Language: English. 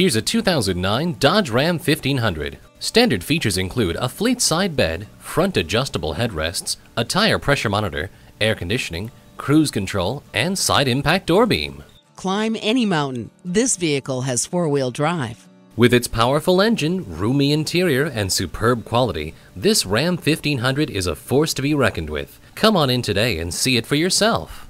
Here's a 2009 Dodge Ram 1500. Standard features include a fleet side bed, front adjustable headrests, a tire pressure monitor, air conditioning, cruise control, and side impact door beam. Climb any mountain. This vehicle has four wheel drive. With its powerful engine, roomy interior, and superb quality, this Ram 1500 is a force to be reckoned with. Come on in today and see it for yourself.